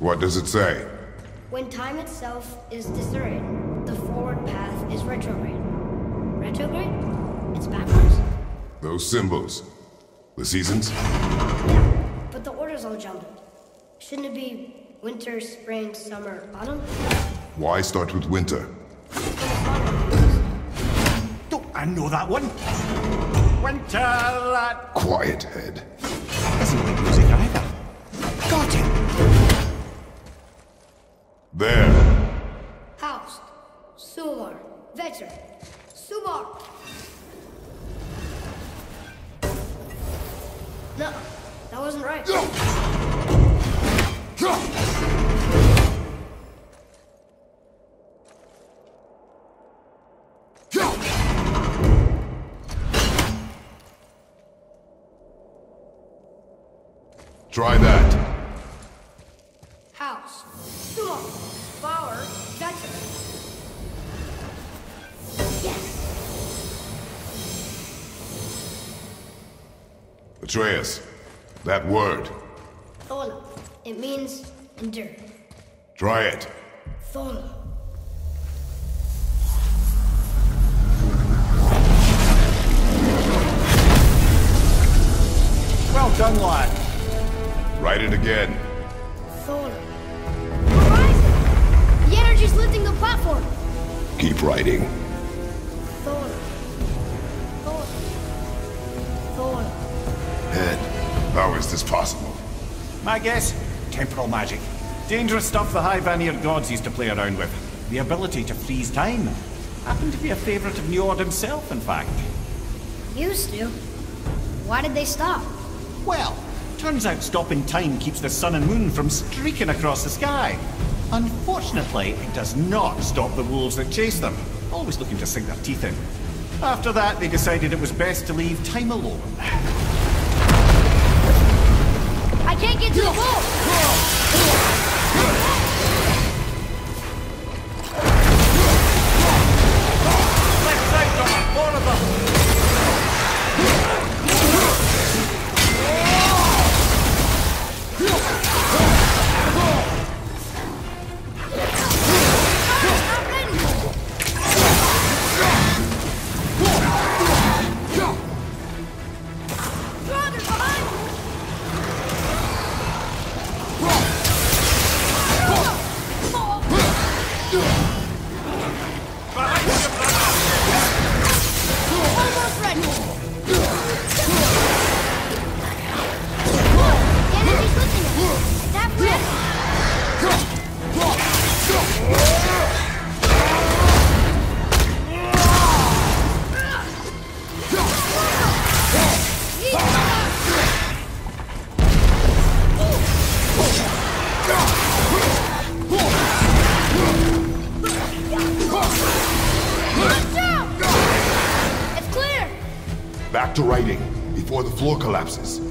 What does it say? When time itself is disarrayed, the forward path is retrograde. Retrograde? It's backwards. Those symbols. The seasons? But the order's all jumbled. Shouldn't it be winter, spring, summer, autumn? Why start with winter? Don't I know that one? Winter lad. Quiet head. Doesn't like music Try that. Haust, Sumar, Bauer, Vetr. Yes! Atreus. That word. Thola. It means endure. Try it. Thola. Well done, lad. Write it again. Thola. Horizon! The energy's lifting the platform! Keep writing. Thola. Thola. Thola. Head. How is this possible? My guess? Temporal magic. Dangerous stuff the High Vanir gods used to play around with. The ability to freeze time. Happened to be a favorite of Njord himself, in fact. Used to. Why did they stop? Well, turns out stopping time keeps the sun and moon from streaking across the sky. Unfortunately, it does not stop the wolves that chase them, always looking to sink their teeth in. After that, they decided it was best to leave time alone. I can't get to the wall! To writing, before the floor collapses.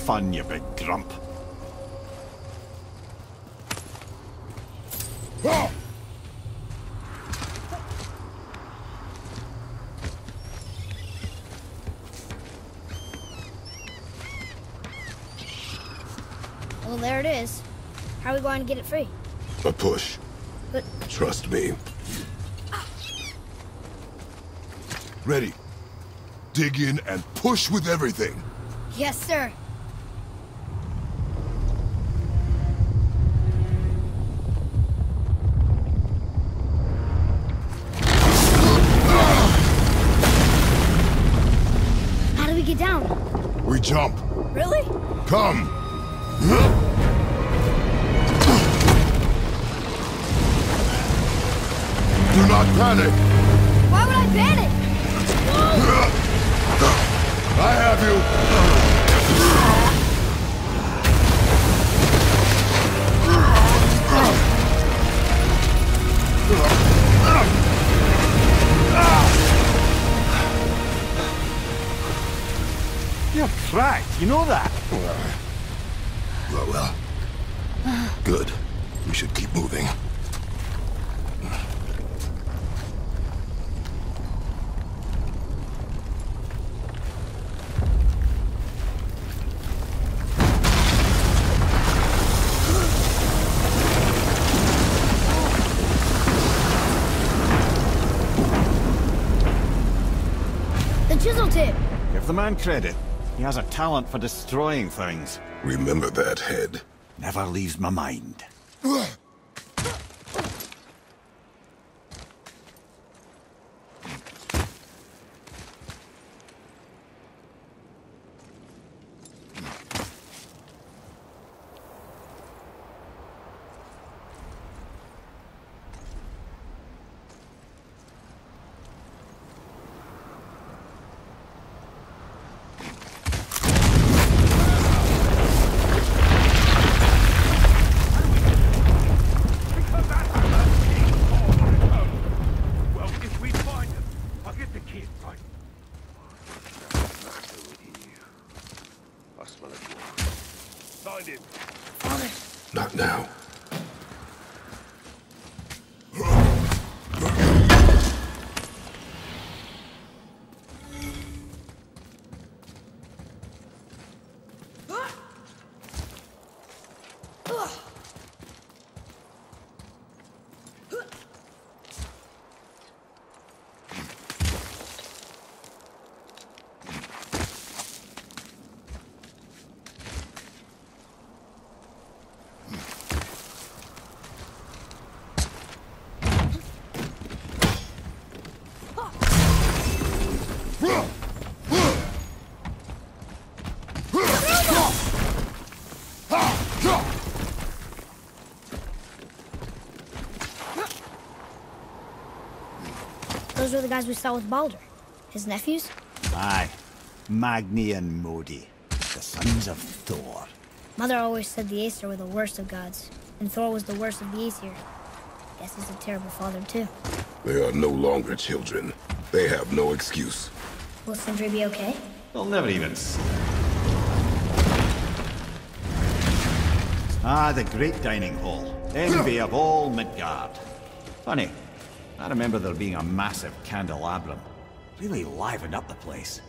Fun, you big grump. Well, there it is. How are we going to get it free? A push. But Trust me. Ready. Dig in and push with everything. yes, sir. Panic. Why would I panic? I have you. You're cracked, you know that? Well, well. Good. We should keep moving. Man credit. He has a talent for destroying things. Remember that head. Never leaves my mind. Well, if we find him, I'll get the kid, right? I smell it. Find him. Not now. Those were the guys we saw with Balder. His nephews? Aye. Magni and Modi. The sons of Thor. Mother always said the Aesir were the worst of gods, and Thor was the worst of the Aesir. Guess he's a terrible father, too. They are no longer children. They have no excuse. Will Sindri be okay? They'll never even see. Ah, the great dining hall. Envy of all Midgard. Funny, I remember there being a massive candelabrum. Really livened up the place.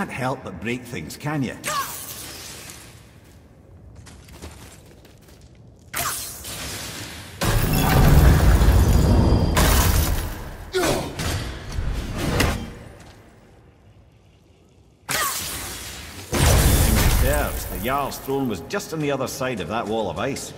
can't help but break things, can you? The Jarl's throne was just on the other side of that wall of ice.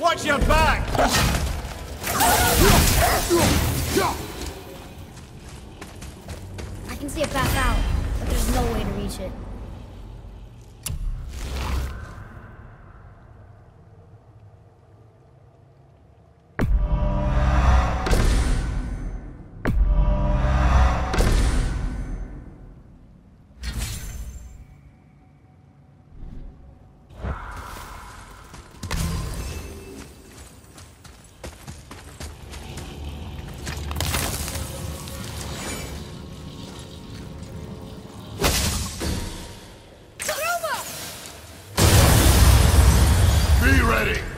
Watch your back! I can see it back out, but there's no way to reach it. ready.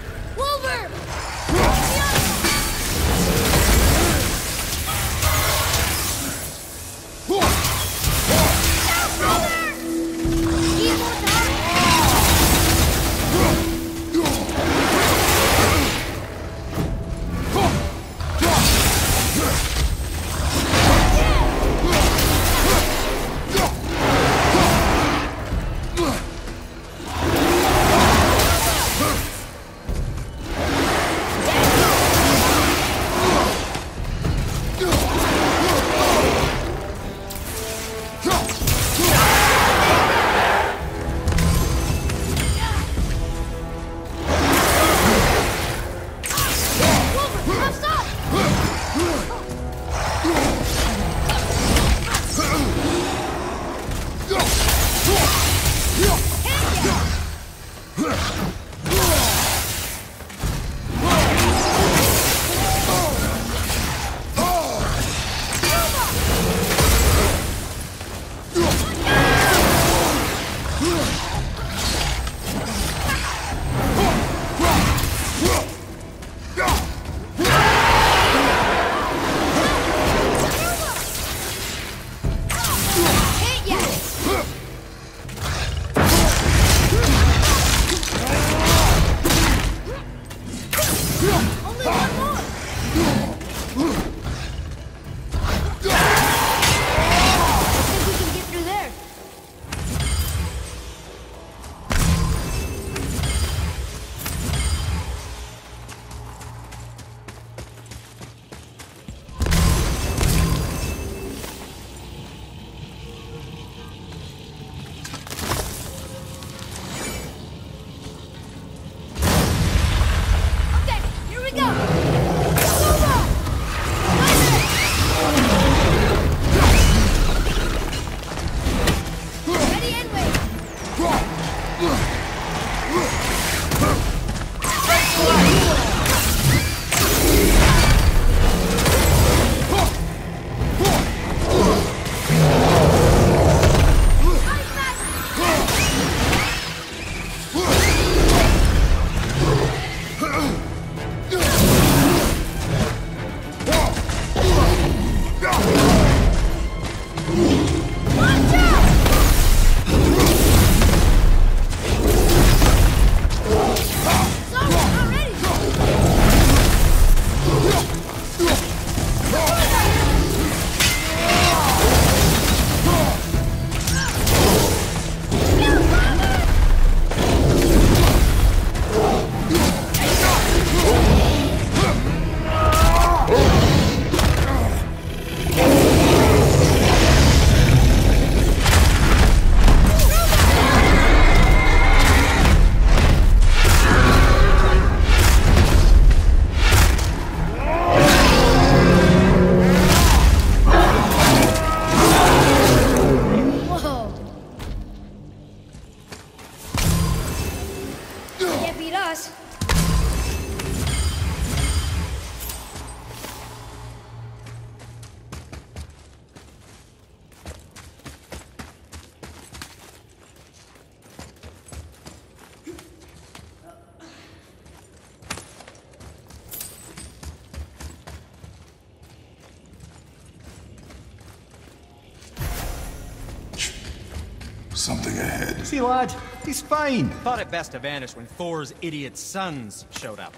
He's fine. Thought it best to vanish when Thor's idiot sons showed up.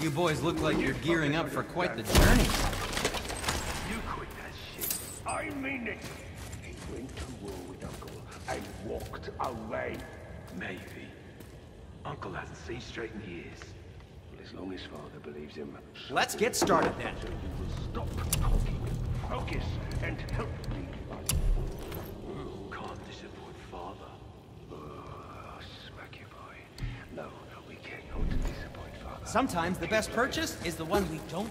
You boys look like you're gearing up for quite the journey. You quit that shit. I mean it. He went to war with Uncle and walked away. Maybe. Uncle hasn't seen straight in years. But as long as father believes him... Let's get started then. So you will stop talking, focus, and help me. Sometimes the best purchase is the one we don't.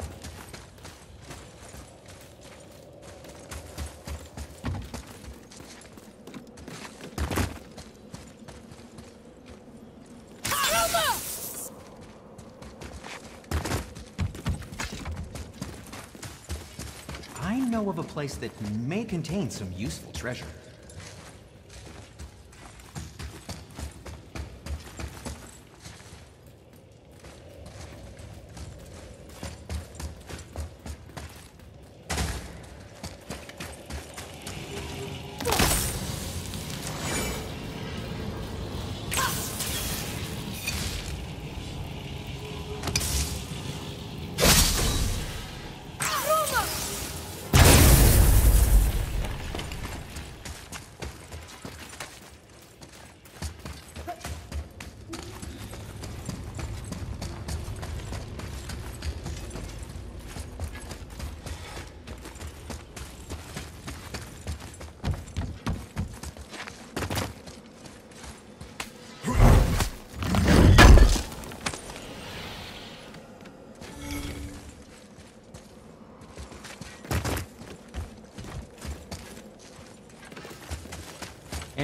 I know of a place that may contain some useful treasure.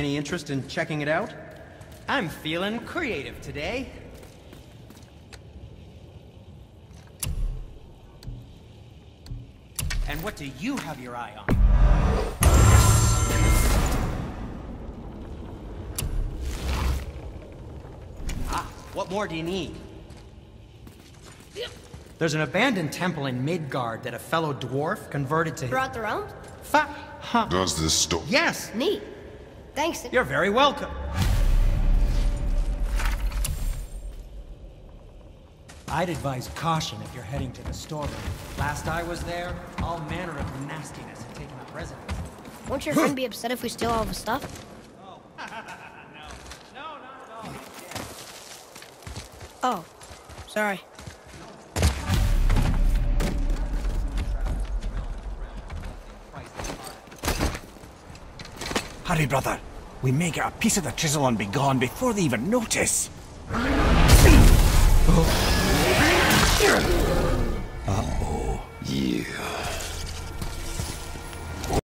Any interest in checking it out? I'm feeling creative today. And what do you have your eye on? Ah, what more do you need? There's an abandoned temple in Midgard that a fellow dwarf converted to... Brought the realms? Fa... Huh. Does this stop? Yes, Neat. Thanks. you're very welcome. I'd advise caution if you're heading to the storeroom. Last I was there, all manner of nastiness had taken up residence. Won't your friend be upset if we steal all the stuff? No, not at all. Oh, sorry. Hurry, brother. We may get a piece of the chisel and be gone before they even notice. oh.